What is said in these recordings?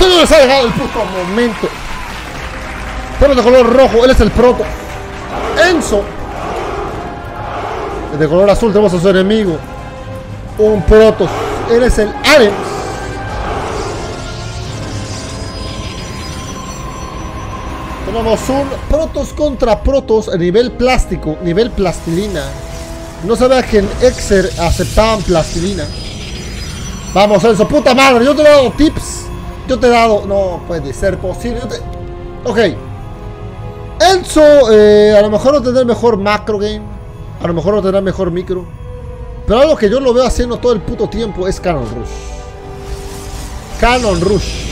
Señores, ha llegado el puto momento. Tenemos de color rojo, él es el proto. Enzo. De color azul tenemos a su enemigo. Un proto. Él es el Ares. Tenemos un protos contra protos a nivel plástico, nivel plastilina. No sabía que en Exer aceptaban plastilina. Vamos, Enzo, puta madre, yo te he dado tips. Yo te he dado. No puede ser posible. Ok. Enzo, eh, a lo mejor no tendrá mejor macro game. A lo mejor no tendrá mejor micro. Pero algo que yo lo veo haciendo todo el puto tiempo es Canon Rush. Canon Rush.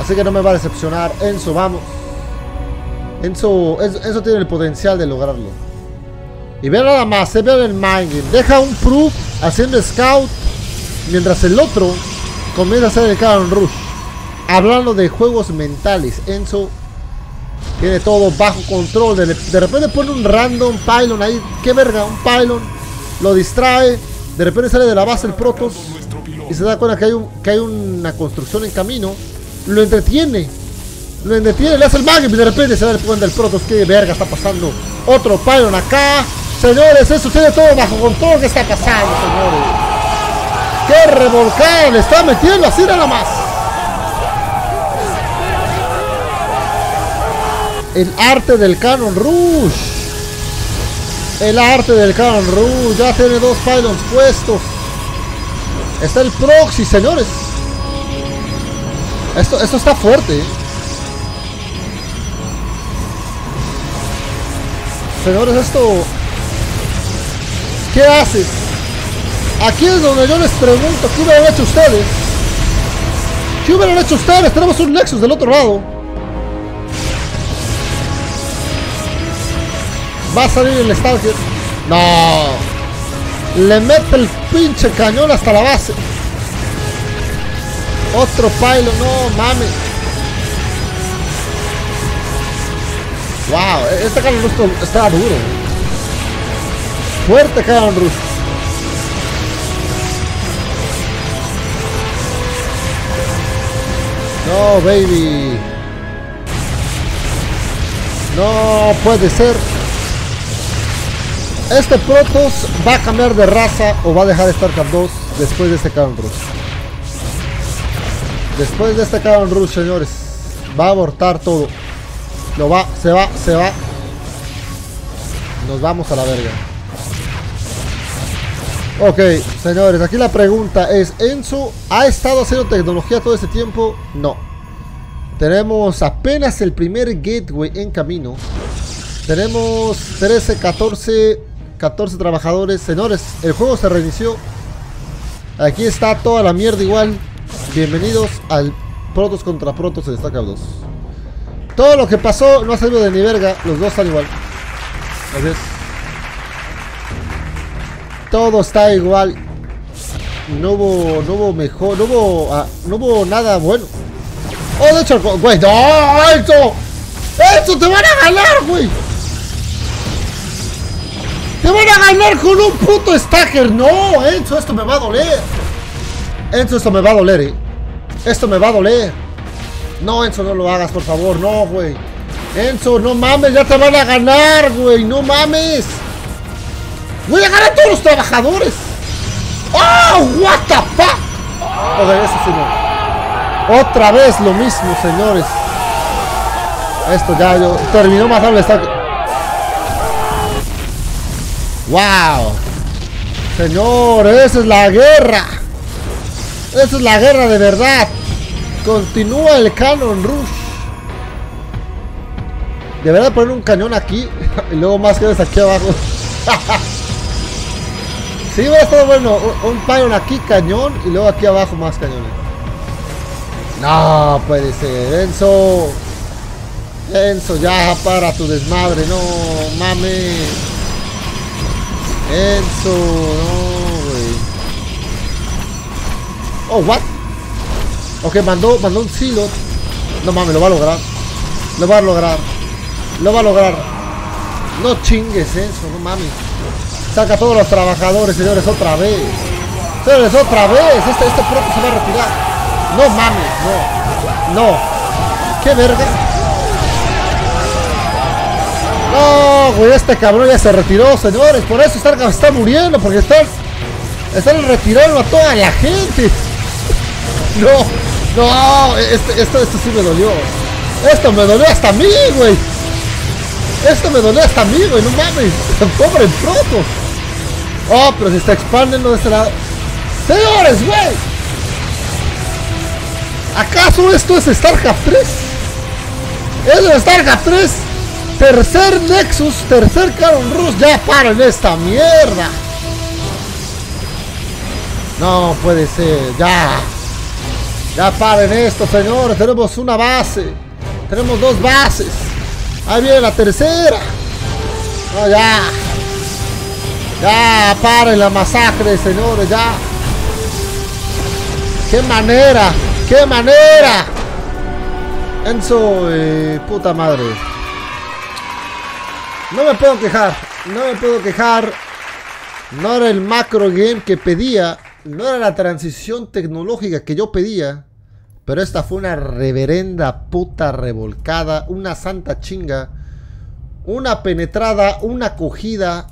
Así que no me va a decepcionar. Enzo, vamos. Enzo, Enzo, tiene el potencial de lograrlo. Y vean nada más, se ve el mind game. Deja un proof haciendo scout. Mientras el otro comienza a hacer el Canon Rush. Hablando de juegos mentales. Enzo tiene todo bajo control. De, repente pone un random pylon ahí. ¿Qué verga? Un pylon. Lo distrae. De repente sale de la base el Protoss. Y se da cuenta que hay, que hay una construcción en camino. Lo entretiene. Lo entretiene. Le hace el mag y de repente se da el cuenta del Protoss. ¿Qué verga está pasando? Otro pylon acá. Señores, eso tiene todo bajo control. ¿Qué está pasando, señores? ¡Qué revolcado! Le está metiendo así nada más. El arte del Canon Rush. El arte del Canon Rush. Ya tiene dos pylons puestos. Está el proxy, señores. Esto, esto está fuerte. Señores, esto... ¿Qué haces? Aquí es donde yo les pregunto, ¿qué hubieran hecho ustedes? ¿Qué hubieran hecho ustedes? Tenemos un Nexus del otro lado. Va a salir el Stalker. No. Le mete el pinche cañón hasta la base. Otro pilo, no mames. Wow, este canon ruso está duro. Fuerte canon ruso. No, baby. No puede ser. Este Protoss va a cambiar de raza o va a dejar Cap 2 después de este Canon Rush. Después de este Canon Rush, señores, va a abortar todo. Lo va, se va, se va. Nos vamos a la verga. Ok, señores, aquí la pregunta es, ¿Enzo ha estado haciendo tecnología todo este tiempo? No. Tenemos apenas el primer gateway en camino. Tenemos 13, 14, 14 trabajadores. Señores, el juego se reinició. Aquí está toda la mierda igual. Bienvenidos al Protos contra Protos en StarCraft 2. Todo lo que pasó no ha salido de ni verga. Los dos están igual. Así es. Todo está igual. No hubo, no hubo mejor, no hubo, ah, no hubo nada bueno. Oh, de hecho, güey, no, eso, eso te van a ganar, güey. Te van a ganar con un puto stacker. No, Enzo, esto me va a doler. Enzo, esto me va a doler, eh. Esto me va a doler. No, Enzo, no lo hagas, por favor. No, güey. Enzo, no mames, ya te van a ganar, güey. No mames. Voy a ganar a todos los trabajadores. ¡Oh, what the fuck! Ok, eso sí no. Otra vez lo mismo, señores. Esto ya yo terminó más rápido. ¡Wow! Señor, esa es la guerra. Esa es la guerra de verdad. Continúa el Canon Rush. Debería poner un cañón aquí y luego más que aquí abajo. Sí, va a estar bueno. Un, un aquí, cañón. Y luego aquí abajo más cañones. No puede ser. Enzo. Enzo, ya para tu desmadre. No mames. Enzo, no, güey. Oh, what? Ok, mandó, mandó un silo. No mames, lo va a lograr. Lo va a lograr. Lo va a lograr. No chingues eso, no mames. Saca a todos los trabajadores, señores, otra vez. Señores, otra vez. Este, este pronto se va a retirar. No mames, no. No. ¿Qué verga? No, güey, este cabrón ya se retiró, señores. Por eso está, está muriendo, porque están, están retirando a toda la gente. No, no, este, esto, esto sí me dolió. Esto me dolió hasta a mí, güey. Esto me dolió hasta a mí, güey, no mames. Pobre proto. Oh, pero se está expandiendo de este lado. Señores, güey. ¿Acaso esto es StarCraft 3? ¿Es StarCraft 3? Tercer Nexus, tercer Caron Rus. Ya paren esta mierda. No puede ser, ya. Ya paren esto, señores. Tenemos una base. Tenemos dos bases. Ahí viene la tercera. No, ya. Ya, paren la masacre, señores, ya. ¡Qué manera! ¡Qué manera! Enzo, eh, puta madre. No me puedo quejar. No me puedo quejar. No era el macro game que pedía. No era la transición tecnológica que yo pedía. Pero esta fue una reverenda puta revolcada. Una santa chinga. Una penetrada. Una cogida.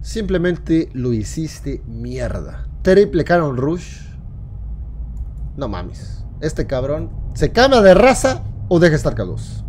Simplemente lo hiciste mierda. Triple Canon Rush. No mames. Este cabrón. ¿Se cambia de raza o deja estar K2?